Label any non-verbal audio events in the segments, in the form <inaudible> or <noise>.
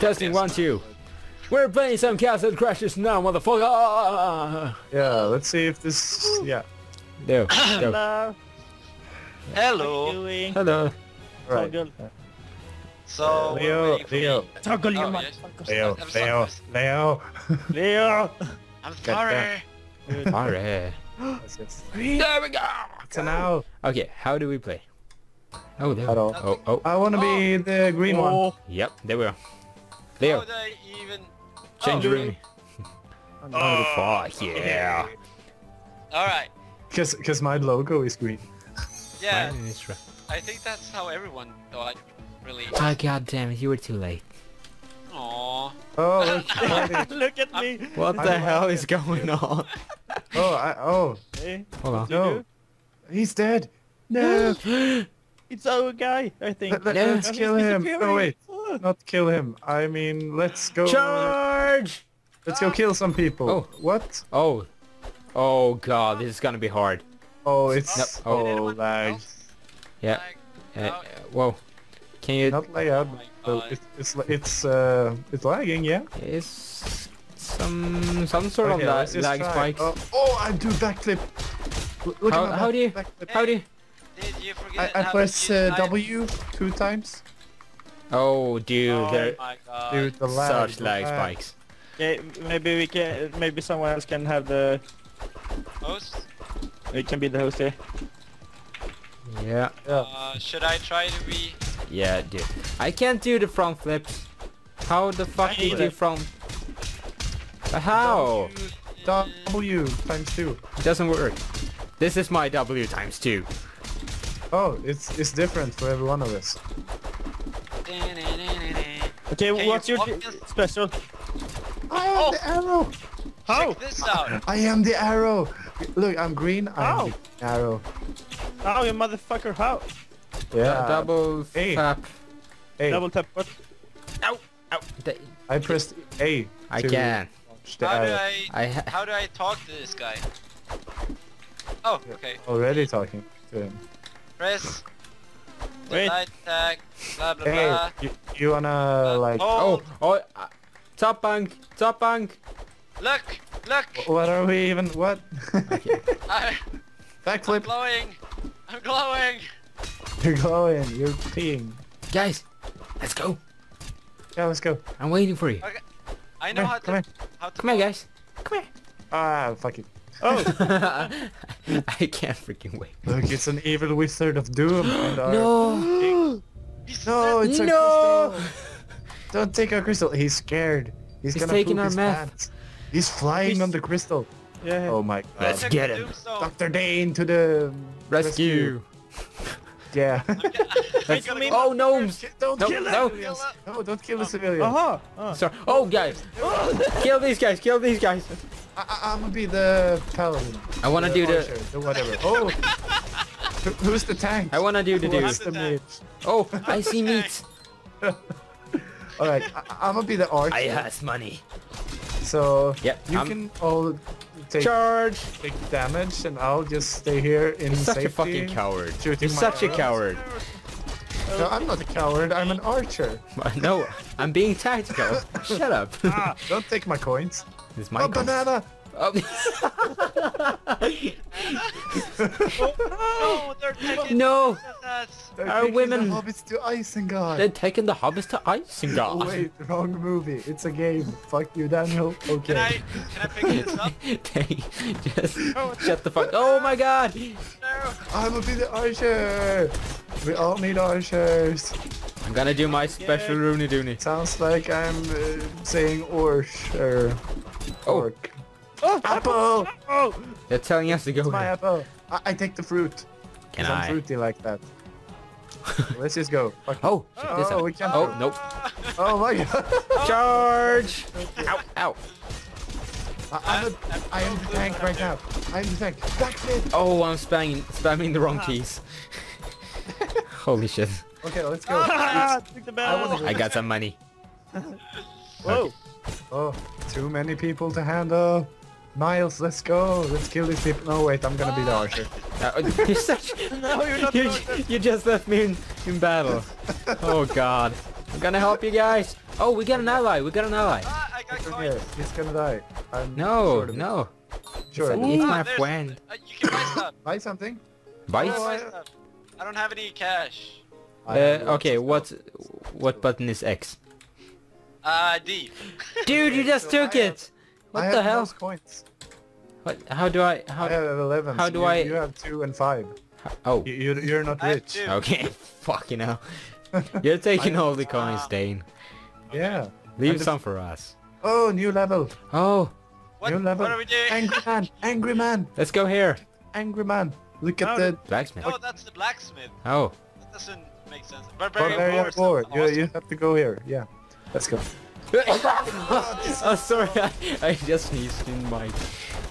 Testing Yes. one, two. We're playing some Castle Crashers now, motherfucker! Yeah, let's see if this... Yeah. There, there. Hello. Hello. Doing? Hello. Right. So we're Leo, waiting for Leo. me. Toggle you Oh, motherfucker. Leo, Leo, Leo. Leo. I'm Got sorry. Alright. Yes, yes. There we go! So now, Okay, how do we play? Oh, there. at all. Oh, oh. I want to be oh. the green one. Oh. Yep, there we are. How Leo, would I even? change oh, your room. <laughs> Oh, fuck yeah. All right. Because because my logo is green. Yeah, is. I think that's how everyone thought. Really. Ah, god damn it, you were too late. Aww. Oh, <laughs> look, <laughs> Look at me. What the don't hell is going on? oh, I, oh, Hey, Hold on. no. do? He's dead. No. <gasps> it's our guy, I think. Let, No. us And kill him. No, disappearing. wait. Not kill him. I mean, let's go. Charge! Let's go kill some people. Oh. What? Oh. Oh god, this is gonna be hard. Oh, it's... Yep. Did Oh, lag. else? Yeah. Like, Uh, oh, whoa. Can you... Not lag out. Oh my but God. It's, it's, it's, uh, it's lagging, yeah? It's some some sort Okay, of la lag try. spikes? Oh, oh, I do backflip. L- Look How- at my how do you- backflip. How do you... Did you I, forget I how press uh. W two times. Oh, dude, Oh there my god. Dude, the lag. such the lag lag. spikes. Okay, maybe we can. Maybe someone else can have the. Host? It can be the host here. Yeah. Yeah. Uh, should I try to be? Yeah, dude. I can't do the front flips. How the fuck do you do front? How? W times two. It doesn't work. This is my W times two. Oh, it's it's different for every one of us. Okay, Can what's you your walk special? I am Oh. the arrow. How? Check this out. <laughs> I am the arrow. Look, I'm green. How? I'm the arrow. How you motherfucker? How? Yeah. Double hey. tap. Hey, Double tap. What? Ow! Ow! Th- I pressed A. I can. launch the How do. I? I ha How do I talk to this guy? Oh, okay. Already talking to him. Press. The Wait. Light tag. Blah blah Hey, blah. you, you wanna like? Oh, Hold. oh, uh, top bank, top bank. Look, look. What are we even? What? <laughs> I, I'm Backflip. glowing. I'm glowing. You're glowing. You're peeing. Guys, let's go. Yeah, let's go. I'm waiting for you. I know Come how here, to. come here. How to. Come here, guys. Come here. Ah, fuck it. Oh. <laughs> I can't freaking wait. Look, it's an evil wizard of doom. and <gasps> No. No, it's a No. crystal. Don't take our crystal. He's scared. He's, He's gonna taking poop our his meth. pants. He's flying He's- on the crystal. yeah. Oh my god. Let's Check get him. Dr. Dane to the Rescue. <laughs> Yeah. <laughs> Let's- Come oh, gnomes. don't No, kill the no. civilians. No, don't kill the civilians. Aha. Ah. Sorry. Oh, guys. <laughs> Kill these guys. Kill these guys. I, I, I'm gonna be the paladin. I wanna the do the- archer, the whatever. Oh, who's the tank? I wanna do the What's dude. the mage? Oh, I see <laughs> meat. All right, I, I'm gonna be the archer. I has money. So Yep, you I'm- can all take Charge. big damage, and I'll just stay here in You're such safety. a fucking coward. shooting You're my such a coward. No, I'm not a coward. I'm an archer. No, I'm being tactical. <laughs> Shut up. Ah, don't take my coins. This is my oh, coin. banana! Oh. <laughs> No, they're taking. no, That's. They're Our taking women- The hobbits to Isengard. they're taking the hobbits to Oh, Isengard. wait, wrong movie. It's a game. Fuck you, Daniel. Okay. Can I? Can I pick this up? <laughs> They just <laughs> shut the fuck. Oh my god. No. I'm gonna be the archer. We all need archers. I'm gonna do my special Rooney Dooney. Sounds like I'm uh, saying orch or Oh. orc. Oh, Apple! Oh. They're telling us to go. It's my here. apple. I, I take the fruit. Can 'cause I'm fruity like that. <laughs> Let's just go. Fuck. Oh, check this Oh, out. we can't- Oh, nope. Oh my god. <laughs> Charge! Ow, ow. I, I'm a, I am the tank right now. I'm the tank. Backflip. Oh, I'm spamming, spamming the wrong keys. <laughs> Holy shit. Okay, let's go. Ah, the I go. I got some money. Whoa. Oh, too many people to handle. Miles, let's go. Let's kill these people. No, wait, I'm gonna be the archer. <laughs> Uh, you're such... <laughs> No, you're not you, doing you just left me in, in battle. <laughs> Oh god. I'm gonna help you guys. Oh, we got an ally. We got an ally. Ah, I got Come coins. here. He's gonna die. I'm No, sure of no. Sure. of It's. It's Ah, my there's- friend. Uh, you can buy stuff. Buy something. Bite? You can Oh, buy I- stuff. I don't have any cash. Uh, okay, what what button is X? Uh, D. Dude, you just so took I have- it. I What have the hell? most coins. What? How do I? How? I have 11. how so do you, I- You have two and five. Oh, You, you you're not I rich. two. okay. <laughs> Fucking hell. <laughs> You're taking all the coins, Ah. Dane. Yeah. Leave And the- some for us. Oh, new level. Oh, What, New level. what are we doing? Angry man. Angry man. let's go here. Angry man. Look How at the Blacksmith. No, that's the blacksmith. Oh, That doesn't make sense. Barbarian, barbarian Wars. board. You, Awesome. you have to go here. Yeah. Let's go. <laughs> oh, sorry. I, I just sneezed in my.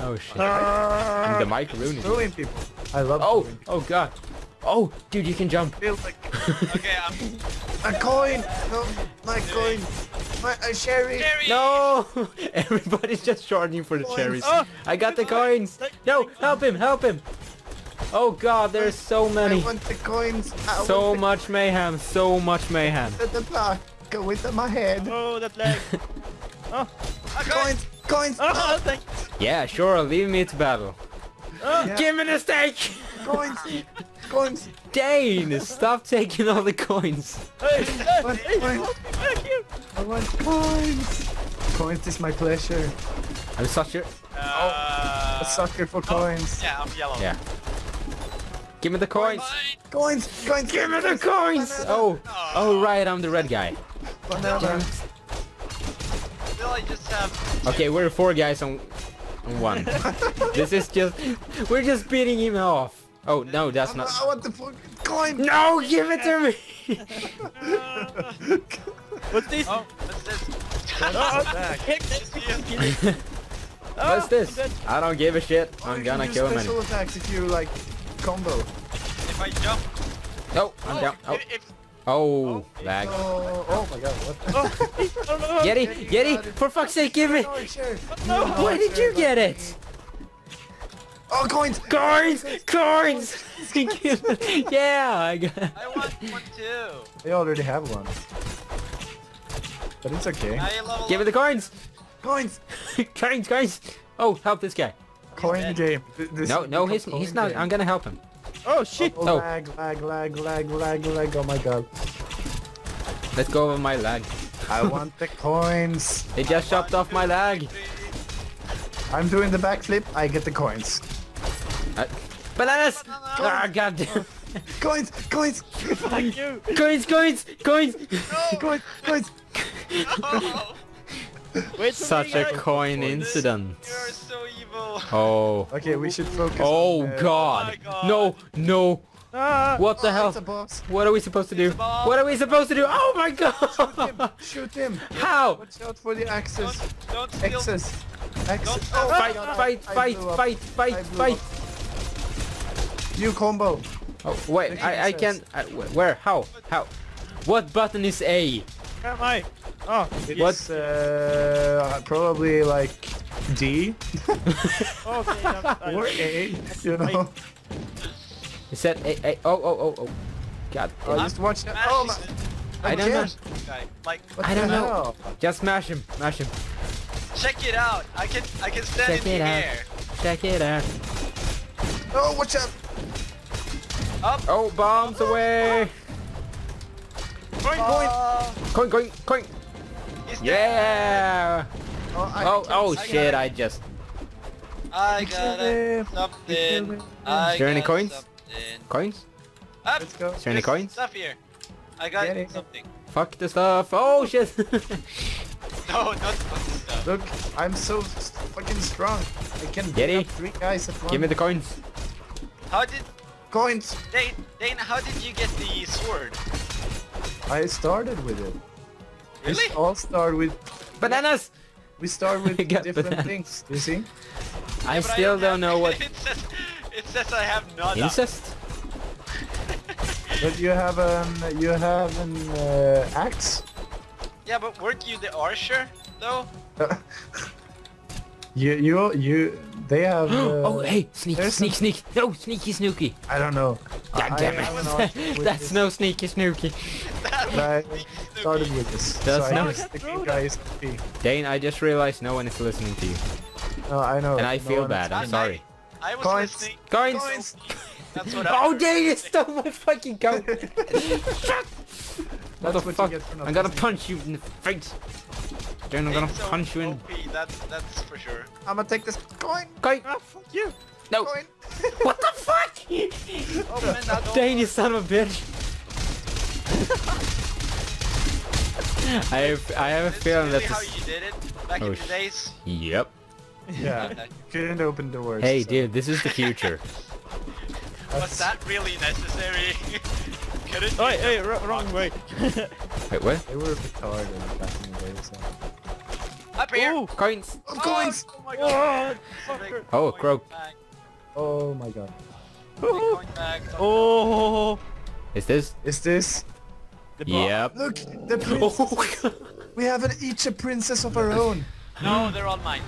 Oh shit. And the mic ruined it. People. I love Oh, throwing oh god. Oh, dude, you can jump. Feel like <laughs> Okay, I'm... a coin. No, my coin. My a cherry. Jerry! No! <laughs> Everybody's just charging for the Coins. cherries. Oh, I got the goodbye. coins. No, help him, help him. Oh god, there's so many. I many. want the coins. I So want much mayhem, so much mayhem. The, the block. Go into my head. <laughs> Oh, that leg. <laughs> oh, I. Coins. Coins. oh, thank Yeah, sure, leave me to battle. oh. Yeah. Give me the steak! Coins. Coins. Dane, stop taking all the coins. Hey, hey, What? hey, Coins. I want coins. Coins is my pleasure. I'm such a... Uh, A sucker for coins. Yeah, I'm yellow. Yeah. Give me the coins. Fine. Coins. Coins. Give me the coins! Oh, oh right, I'm the red guy. Banana. Still, I just have... Okay, we're four guys on, on one. <laughs> this is just... We're just beating him off. Oh, no, that's I not... want the fucking coin. No, give it to me! <laughs> What's this? Oh, what's this? Oh, back. This- you. this- <laughs> this- What's Oh, this? I don't give a shit. Oh, I'm gonna kill him. special attacks if you like combo. If I jump... No, I'm oh, down. Oh, If, if, oh, lag. Oh, oh my god, what? Oh, oh, no. Get it, get it! For fuck's sake, give it! Archer. Oh, no. Where did you get it? Oh, coins! Coins! Coins! <laughs> yeah, I got. I want one too. They already have one. But it's okay. Give me the coins! Coins! <laughs> coins, coins! Oh, help this guy. Coin dead. game. This No, no, he's he's not. game. I'm gonna help him. Oh, shit. Oh, Oh. lag, lag, lag, lag, lag, lag. Oh my god. Let's go over my lag. I want the coins. They just chopped off my lag. I'm doing the backflip. I get the coins. Uh, bananas! Ah, goddamn. Coins! Coins! Thank you. coins, coins, coins! coins! Coins! <laughs> No! Wait Such a coin incident. You are so evil. Oh. Okay, we should focus Oh on, uh, god. my God. No, no. Ah, What the oh, hell? It's a boss. What are we supposed to do? It's a bomb. What are we supposed to do? Oh my god! Shoot him! Shoot him! How? Watch out for the axes. Don't, don't steal. Axes. Axes. Don't- Oh, my Fight, God, fight, I fight, blew fight, fight, fight. up. New combo. Oh wait, Thank I I you, can. I, where? How? How? What button is A? where am I? Oh, It's uh, probably like D <laughs> okay. I'm- I- <laughs> or A, you know. Is that A? A? Oh oh oh oh. God. Oh, just watch that. Oh my! I don't know. Like, I don't know. Just smash him, smash him. check it out. I can, I can stand Check in it the out. air. Check it out. Oh, watch out! Up. Oh, bombs away! Point, point! Oh, Coin, coin, coin! He's dead. Yeah! Oh, I Oh, oh see. shit! I just. I got killed it. something. I Is there any coins? Something. Coins? Up. Let's go. Is there any coins? Stuff here. I got Get it. something. Fuck the stuff! Oh shit! <laughs> No, not fun stuff. Look, I'm so fucking strong. I can Get it. up three guys at once. Give me the coins. How did coins. Dane? Dane, how did you get the sword? I started with it. We Really? all start with Bananas! we start with <laughs> different bananas. things. You see? I Yeah, but still don't have- know <laughs> what it says. It says I have none. incest. <laughs> But you have an you have an uh, axe. Yeah, but weren't you the archer though? you you you they have. <gasps> Uh, oh hey, sneak, there's sneak, sneak! No, sneaky snooky! I don't know. God I damn it! That's this- no sneaky snooky. Right. Started with this. That's so not- I guess the good guy is OP. Dane, I just realized no one is listening to you. No, I know. And I no feel bad, I'm sorry. I was Coins. listening. Coins! Coins! That's what I Oh, heard. Dane, you stole my fucking coin! <laughs> Shut! What the what you fuck? get for not I'm gonna punch you in the face! Dane, I'm gonna so punch you in... OP, that, that's for sure. I'm gonna take this coin. Coin! Ah, fuck you. No! Coin. <laughs> What the fuck? Open that door. Dane, you son of a bitch! <laughs> I have, I have a feeling really that how you did it back Oh, in the sh- days. Yep. Yeah, <laughs> couldn't open doors. Hey, so- dude, this is the future. <laughs> Was that really necessary? <laughs> Couldn't Oh, you hey, just wrong way. Wait, what? They were retarded back in the day, so. Up here! Oh, Coins! Oh, coins! Oh my oh, god! fucker. Oh, Coin croak. Oh my god. Oh, big. Oh, oh, Is this? Is this? The. Yep. Look, the princess. Oh, we have an, each a princess of our own. No, they're all mine.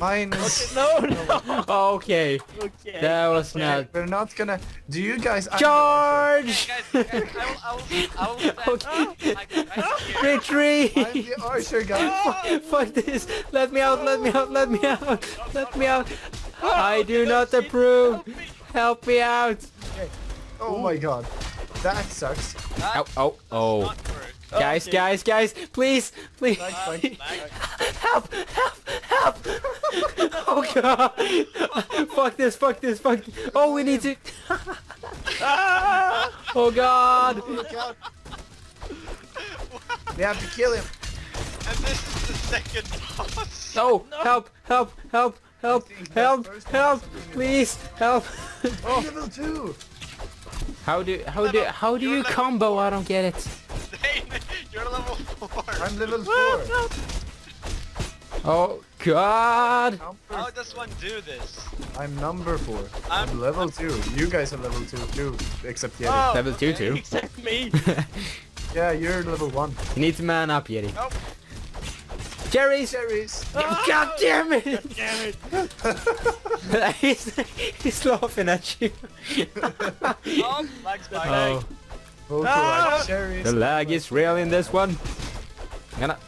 Mine is. No, no. okay. Okay. That was not... We're not gonna. Do you guys? I'm- Charge! Guys, guys, I will, I will, I will stand <laughs> Okay. Oh, like right. Retreat! I'm the archer guy. Oh, fuck this! Let me out! Let me out! Let me out! Oh, let me out! I do not approve! Help me out! Okay. Oh my god. That sucks. That Ow, oh, does oh. Guys, Okay. guys, guys, please, please! Help! Help! Help! <laughs> Oh god! fuck this! Fuck this! Fuck! This. Oh, we need to. <laughs> Oh god! Look out. We have to kill him. and this is the second boss. Oh, no! Help! Help! Help! Help! Help! Help! Please! Help! Oh, <laughs> level two. How do how do how do you combo? I don't get it. Dane, <laughs> you're level 4. I'm level <laughs> oh, four. Oh god! How does one do this? I'm number four. I'm- I'm level two. You guys are level two too, except Yetie. Oh, Level two too. <laughs> Except me. Yeah, you're level one. You need to man up, Yetie. Nope. Cherries! Cherries. <laughs> God damn it! God Damn it. <laughs> he's, he's laughing at you. <laughs> Oh, lag spike. oh, Vocal Ah! like the lag is real in this one. I'm gonna.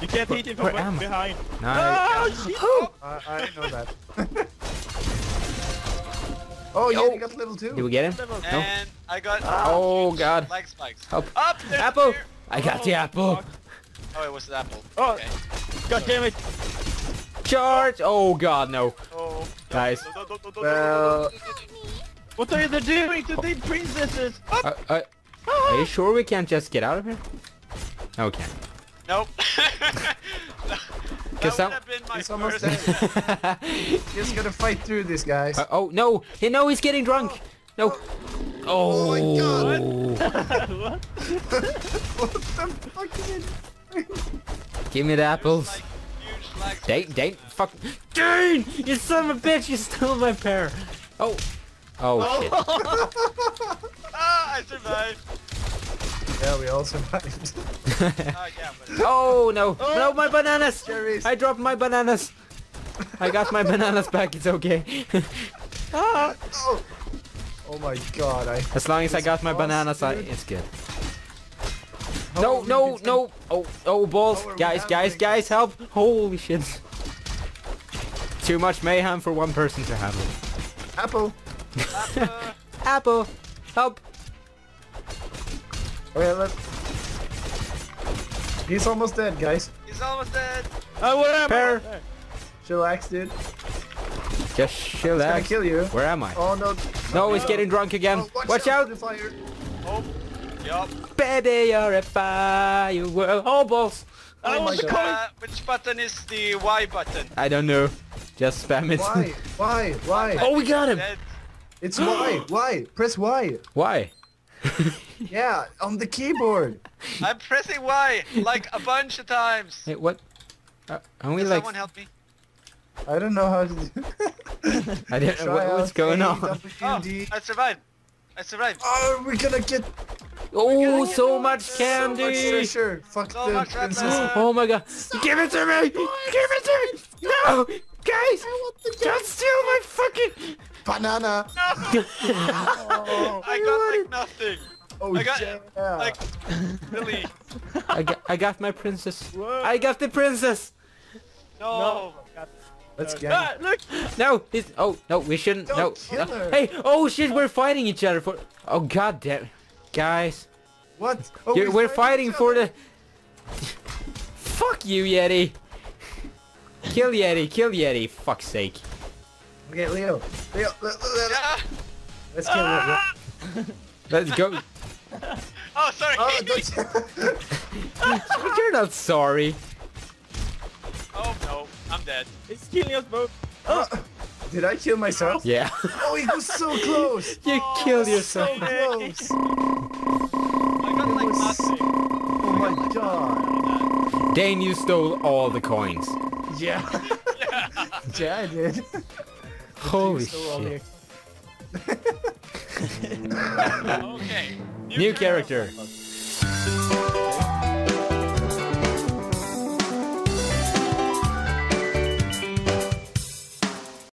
You can't hit him from am behind. Nice. Oh, shit. I, I know that. oh, Yo. Yetie got level two. Did we get him? No. And I got Oh huge god. lag spikes. Help. Up, there's Apple! bear. I got the Oh, apple. fuck. Oh, it was the apple. Oh. Okay. God damn it. Charge! Oh god, no. Oh. Guys. Well, What are they doing to the princesses? Uh, uh, are you sure we can't just get out of here? Okay. Nope. that some- would have been my He's almost first. he's gonna fight through this, guys. Uh, oh no! He no, he's getting drunk. No. Oh. my God. what? what the fuck is it? Give me the apples. Like, huge. Dane, Dane, fuck. Dane! You son of a bitch! You stole my pear. Oh. Oh shit. <laughs> Ah, I survived. Yeah, we all survived. Ah, <laughs> yeah, Oh no! No, my bananas! Cherries. I dropped my bananas. I got my bananas back. It's okay. <laughs> oh. oh my god, I... As long as I got my bananas, I, it's good. No, no, no! Oh, oh, balls! How are we Guys, guys, guys, help! Holy shit! Too much mayhem for one person to handle. Apple. uh, <laughs> Apple, help! Okay, let's. He's almost dead, guys. he's almost dead. Oh, where am Pear. I? Chillax, dude. Just He's chill gonna kill you. Where am I? Oh no. No, he's getting drunk again. Oh, watch, out! out! fire. Oh. Yup. Baby, you're a firework. Oh, balls! Oh my god. Uh, which button is the Y button? I don't know. Just spam it. Why? Why? Why? Oh, we got him! It's Y. <gasps> Y. Press Y. Why? <laughs> Yeah, on the keyboard. I'm pressing Y like a bunch of times. Hey, what? Uh, are we Can like? someone help me? I don't know how to do <laughs> I don't know what, what's going on. Oh, D. I survived. I survived. Oh, we're gonna get Oh, so much so much candy! treasure. Fuck So the princess. treasure. Oh my god! Give it to me! Give it to me! No! Guys! Don't steal my fucking... Banana. I <laughs> got like nothing. Oh I got yeah. like really. I got, I got my princess. Whoa. I got the princess. No. No. Let's Uh, get. ah, look. No, he's, oh no, we shouldn't. Don't no. kill no. her. Hey, oh shit, we're fighting each other for. Oh god damn, guys, What? Oh, you we're fighting fighting for the. <laughs> Fuck you, Yetie. Kill Yetie, kill Yetie. Fuck's sake. Okay, Leo. Leo. let- let- let- Ah! Let's kill Leo. <laughs> Let's go. <laughs> Oh, sorry. Oh, don't You're not sorry. Oh no, I'm dead. It's killing us both. Oh, Did I kill myself? Yeah. Oh, he was so close. you Oh, killed So yourself. close. I got like nothing. Oh my god. Dane, you stole all the coins. Yeah. <laughs> yeah, I did. <laughs> Holy shit. <laughs> Okay. New character. Fuck.